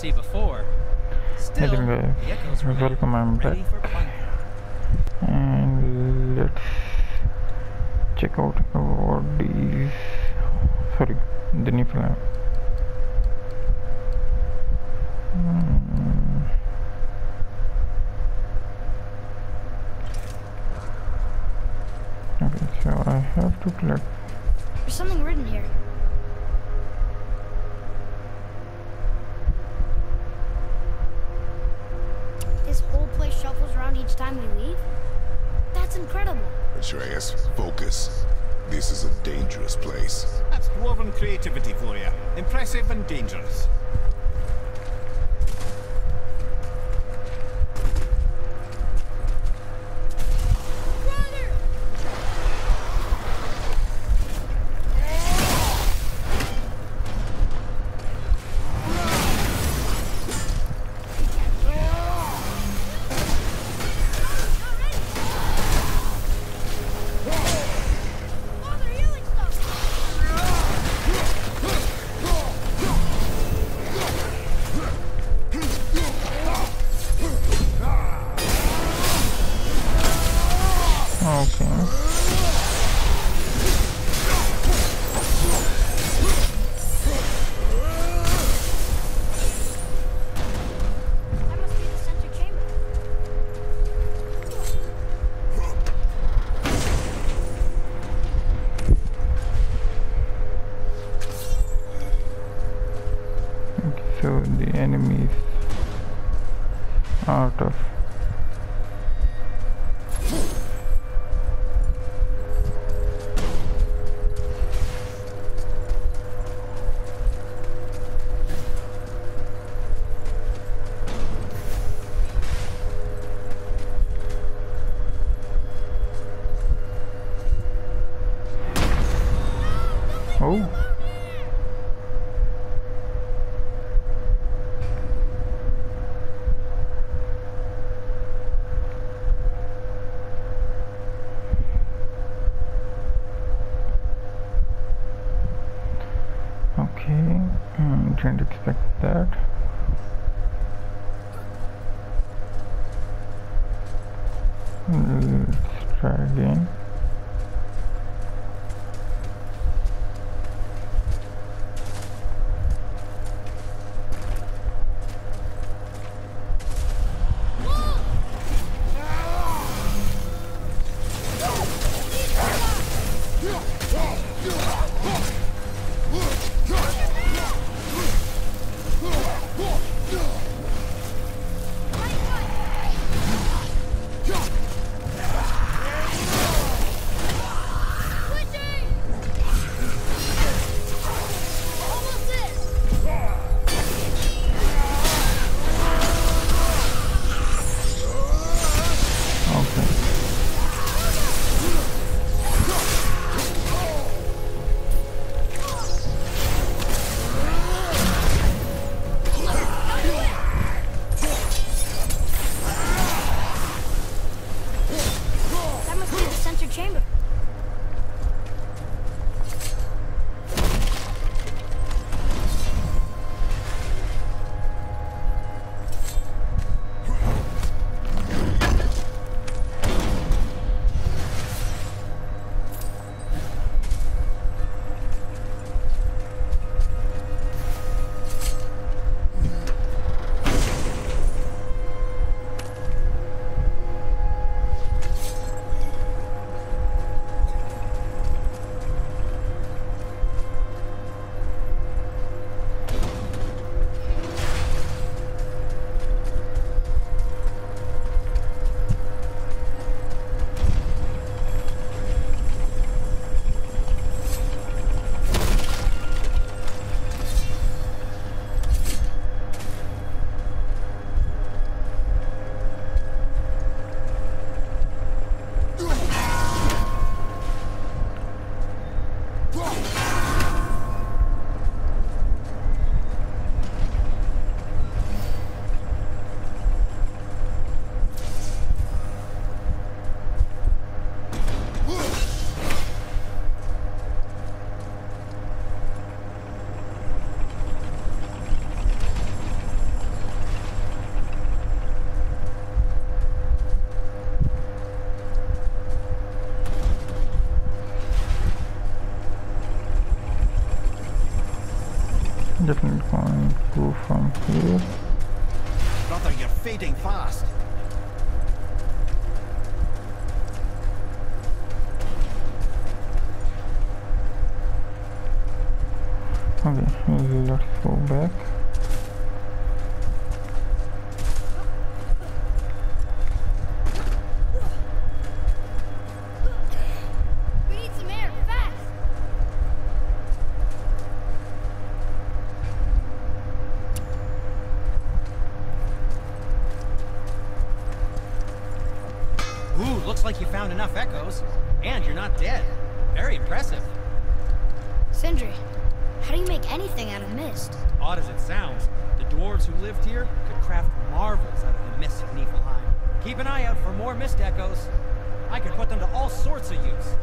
see before. Still, Hey there the echoes remain welcome, I'm back. for plunder. And let's check out what is, sorry, the new plan. Hmm. Okay, so I have to collect There's something written here. Incredible. Atreus, focus. This is a dangerous place. That's dwarven creativity for you. Impressive and dangerous. didn't expect that. Hmm, let's try again. Looks found enough echoes. And you're not dead. Very impressive. Sindri, how do you make anything out of mist? Odd as it sounds, the dwarves who lived here could craft marvels out of the mist of Niflheim. Keep an eye out for more mist echoes. I could put them to all sorts of use.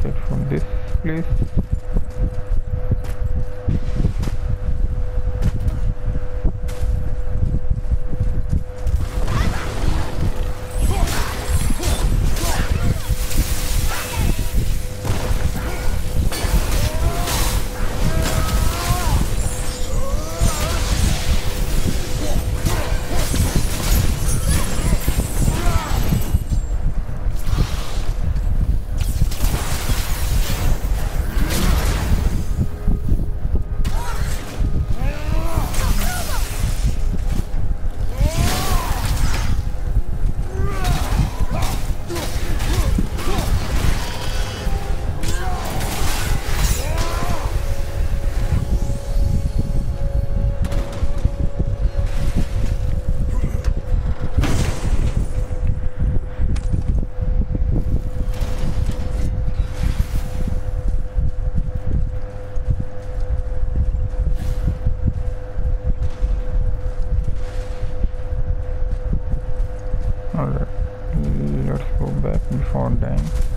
From this place. Alright, let's go back before dying.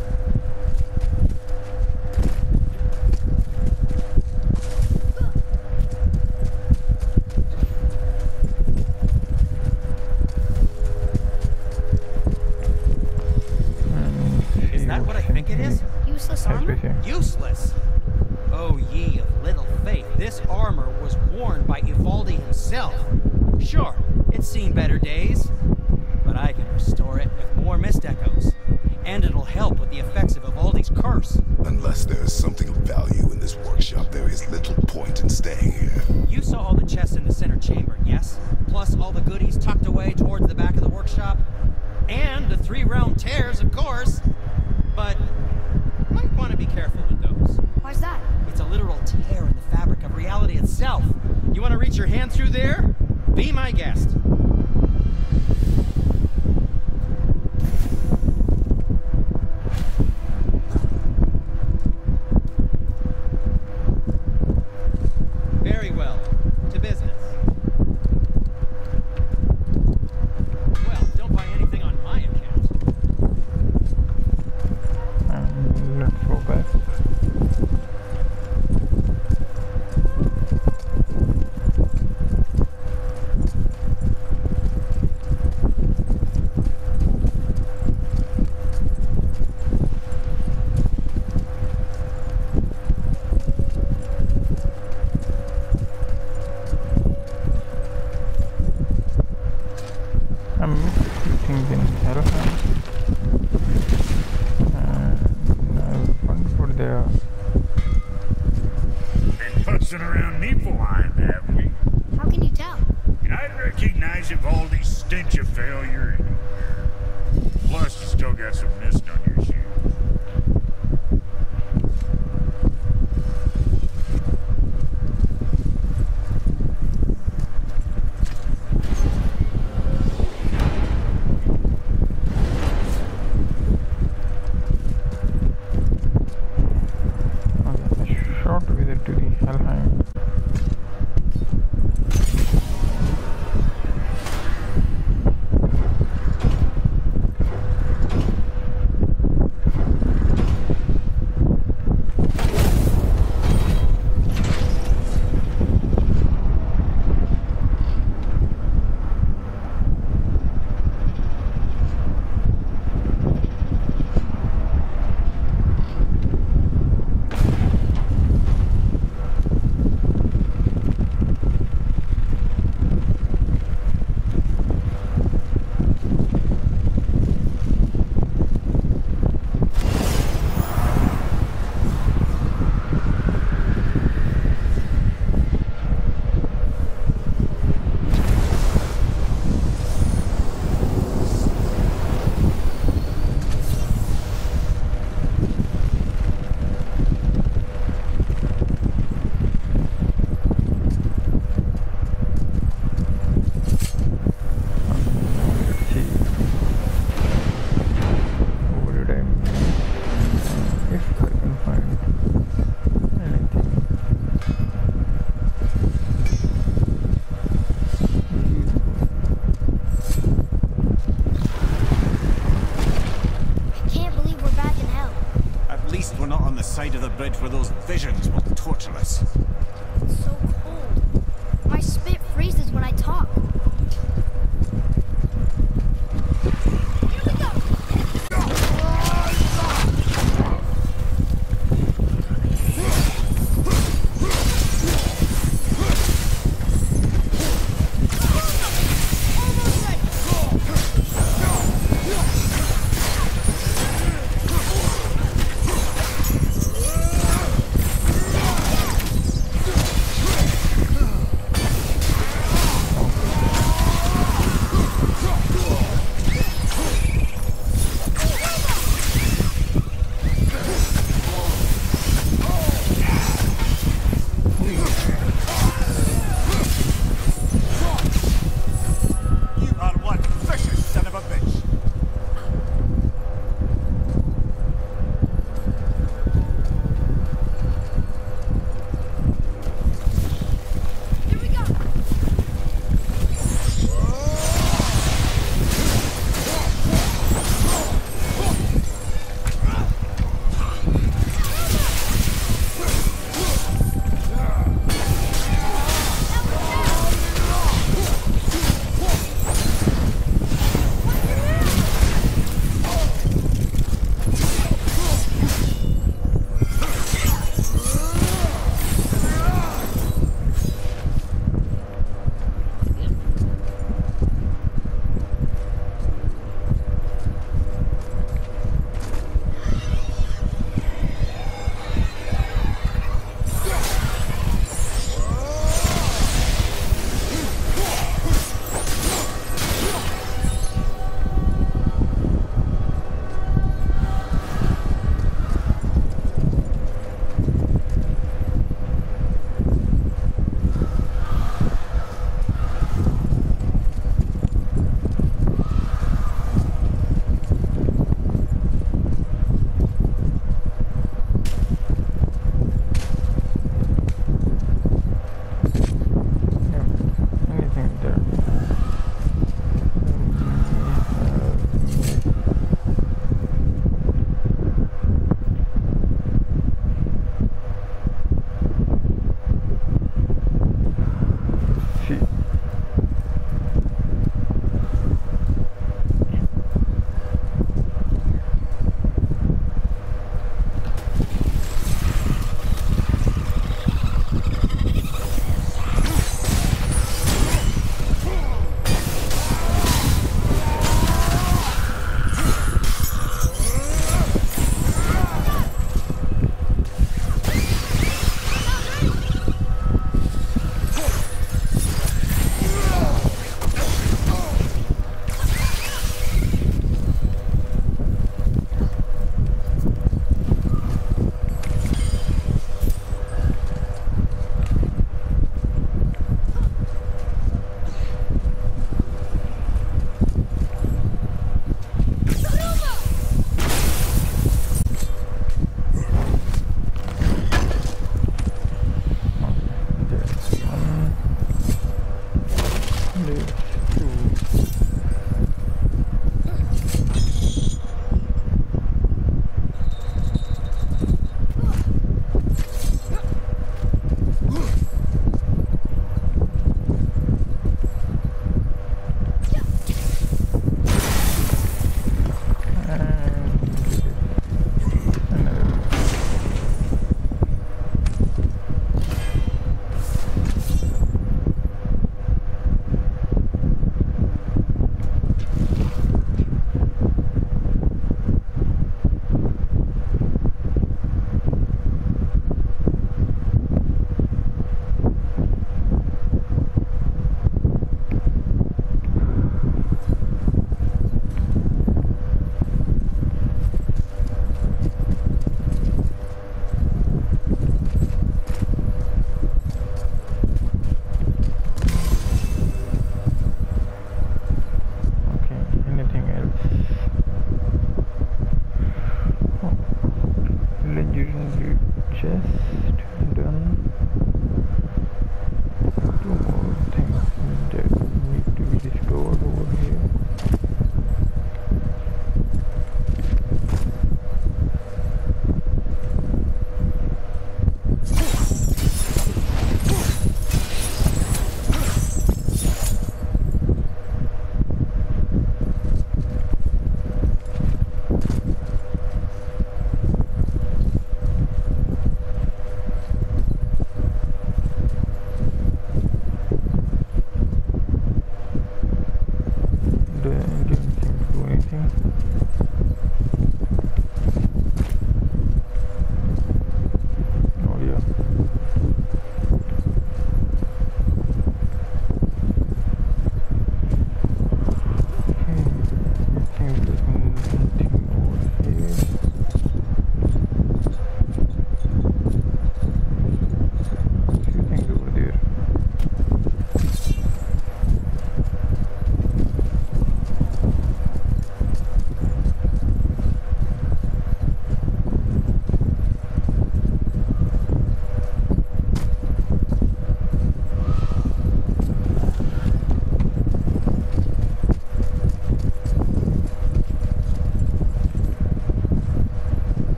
side of the bridge where those visions will torture us.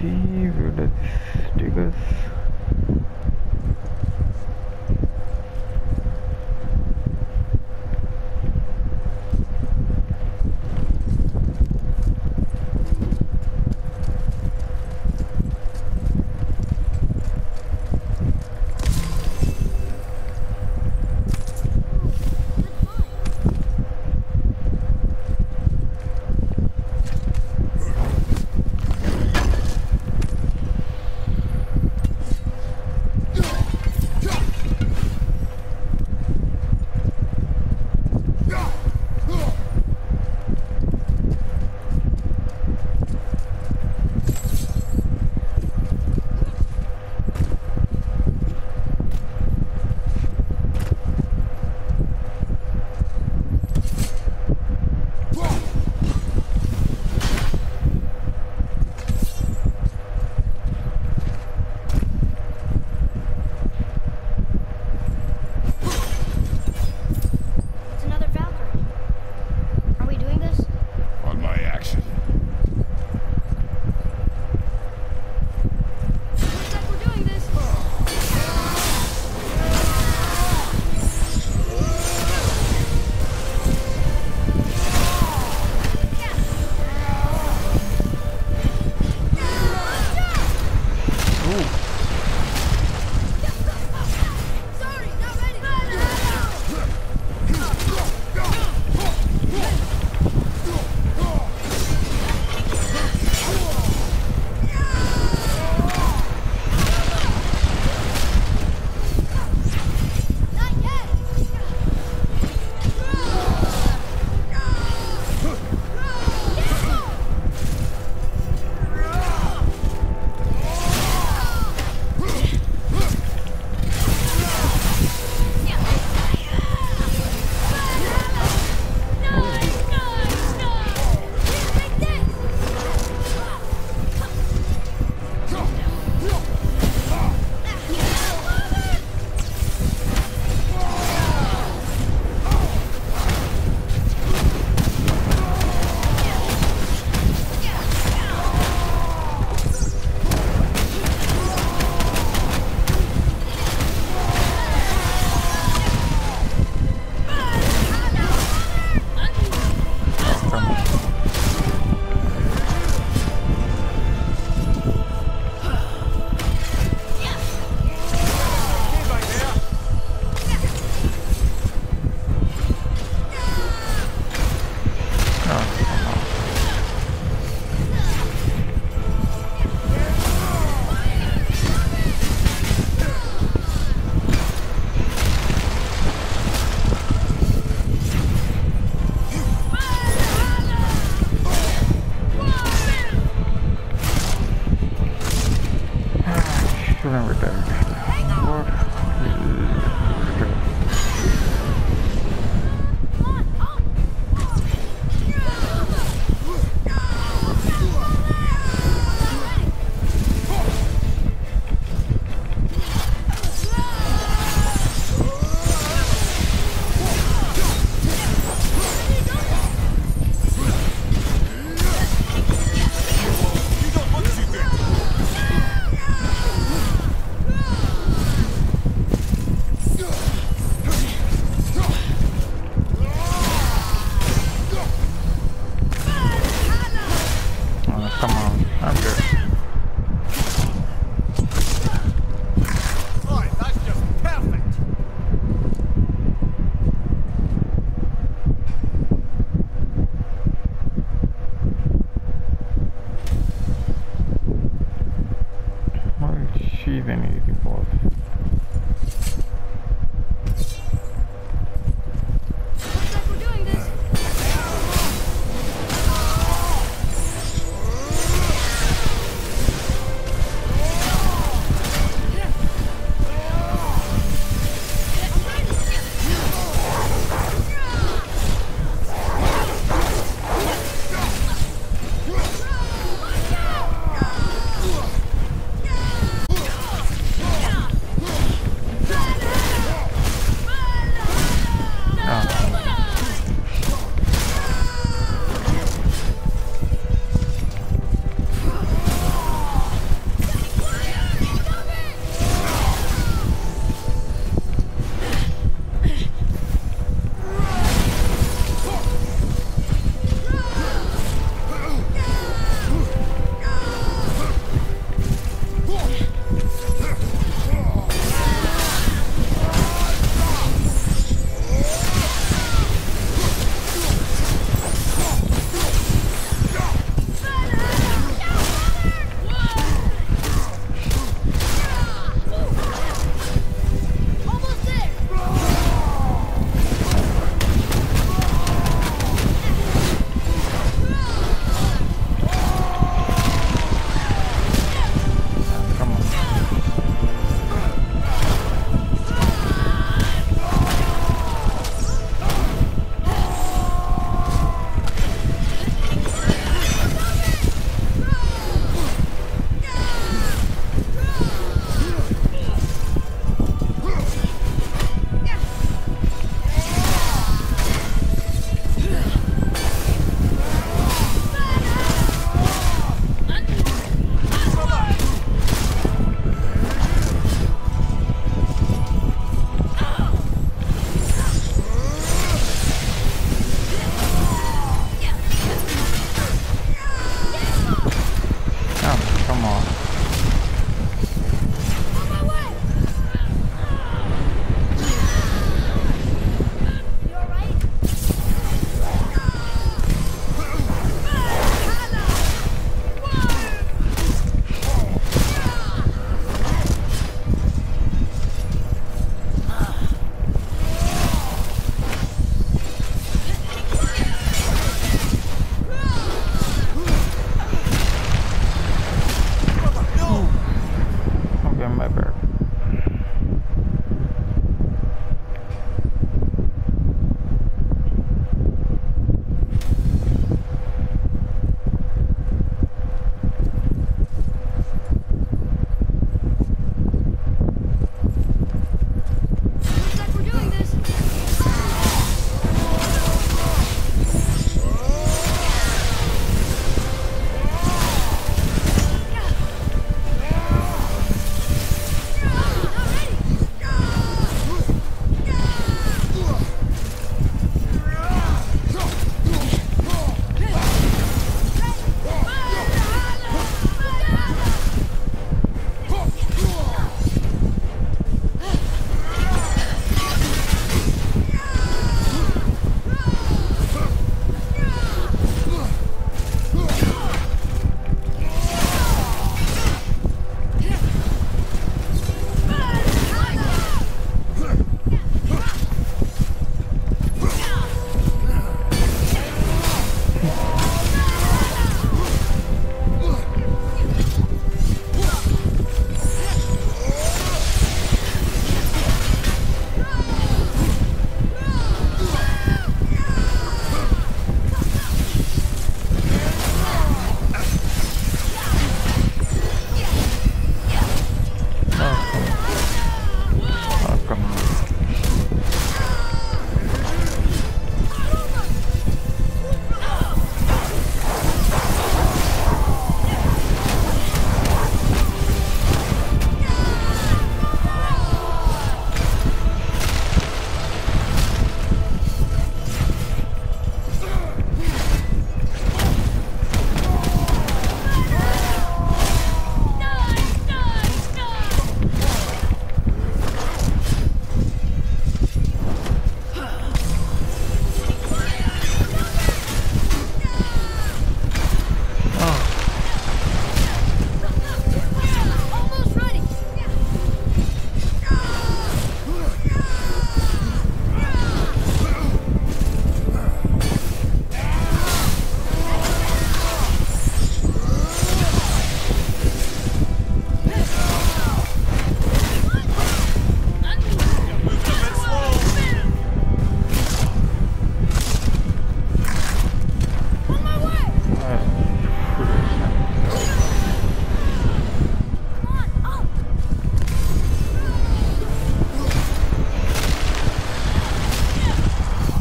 Let's see where does this take us.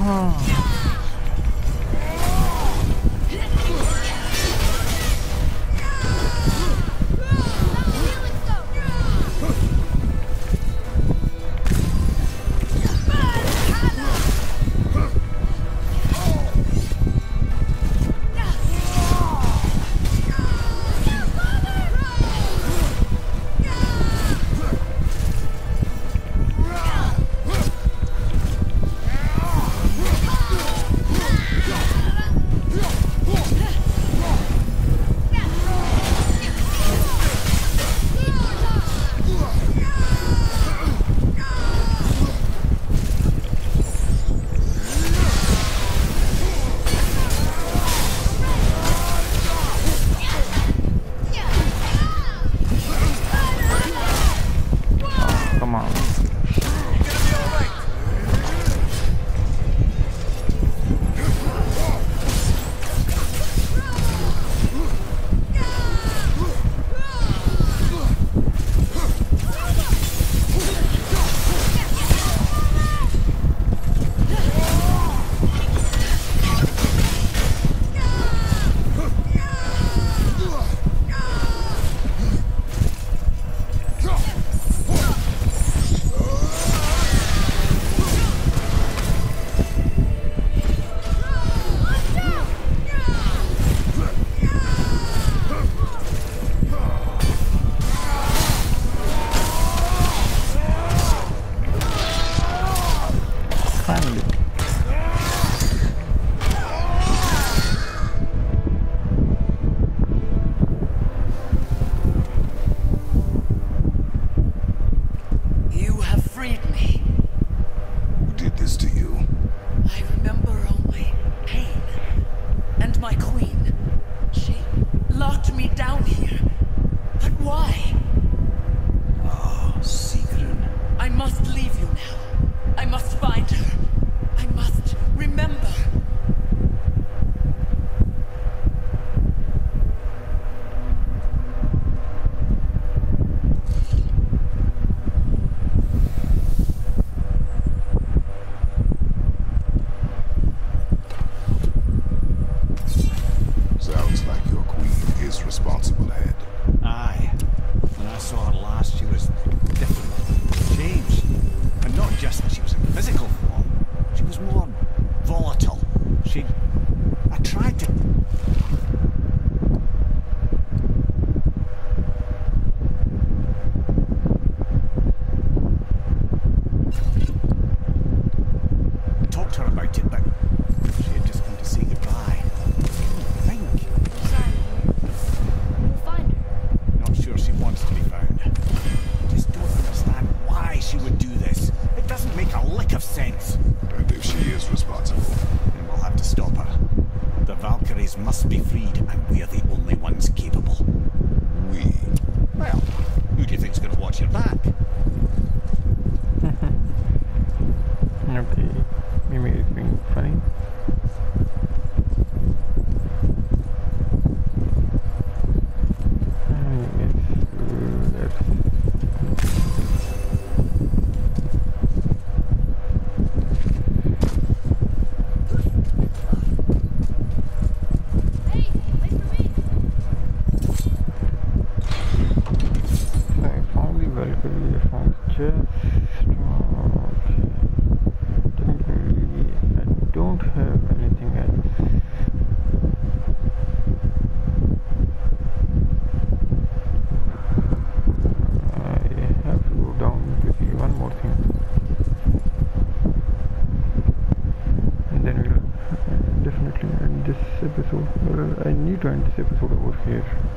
啊 here.